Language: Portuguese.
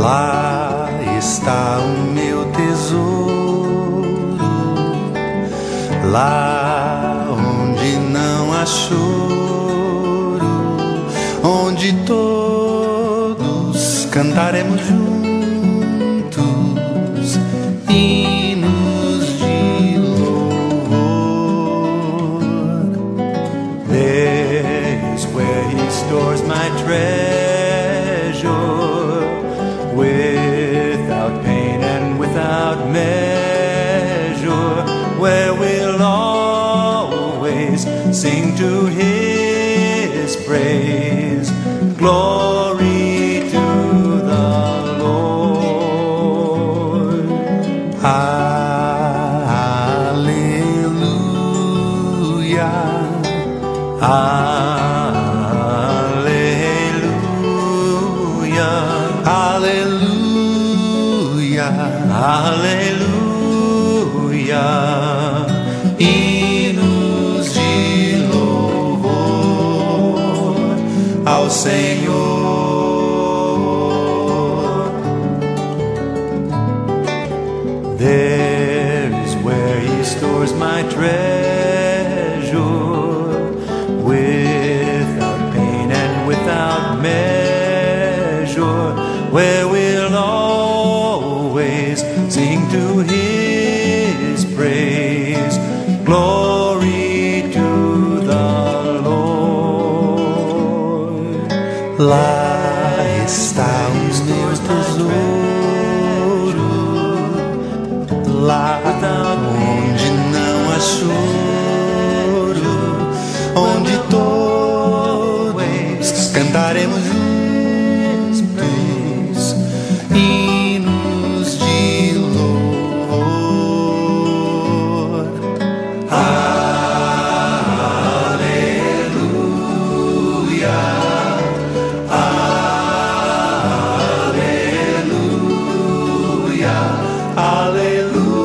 Lá está o meu tesouro, lá onde não há choro, onde todos cantaremos juntos hinos de louvor. There is where he stores my treasure praise. Glory to the Lord. Hallelujah. Hallelujah. Hallelujah. Hallelujah. Ao Senhor. There is where he stores my treasure without pain and without measure, where we'll always sing to his praise. Glory Lá está o meu tesouro, lá onde não há choro, onde todos cantaremos juntos. Hallelujah.